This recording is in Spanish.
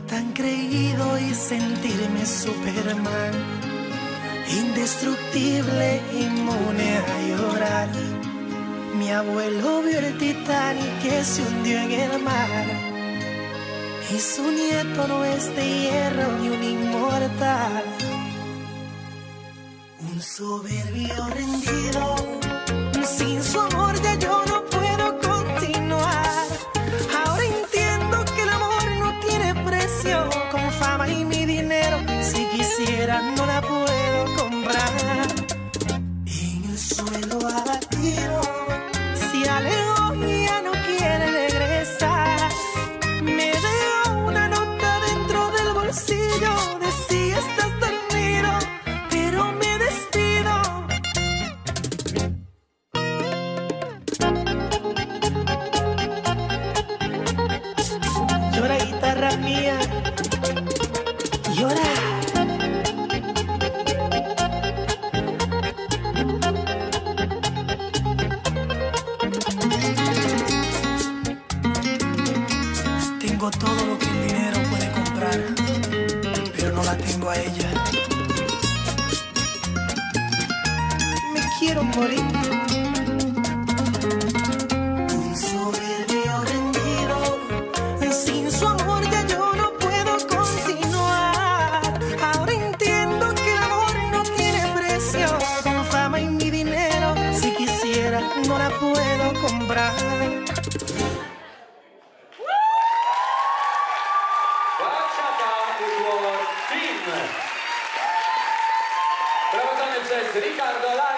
tan creído y sentirme Superman, indestructible, inmune a llorar. Mi abuelo vio el Titanic que se hundió en el mar. Y su nieto no es de hierro ni un inmortal. Un soberbio rendido, sin su amor ya yo Guitarra mía, llora. Tengo todo lo que el dinero puede comprar, pero no la tengo a ella. Me quiero morir la puedo comprar. Team. Prowadzony przez Ricardo Lara.